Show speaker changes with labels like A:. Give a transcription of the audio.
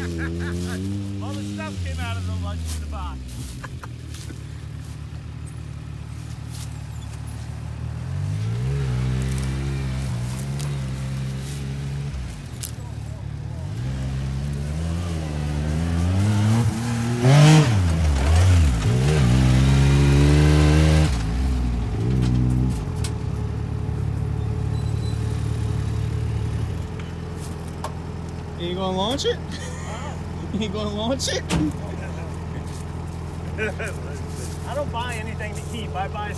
A: All the stuff came out of the lunch in the box.
B: Are you gonna launch it? You gonna launch it?
A: I don't buy anything to keep. I buy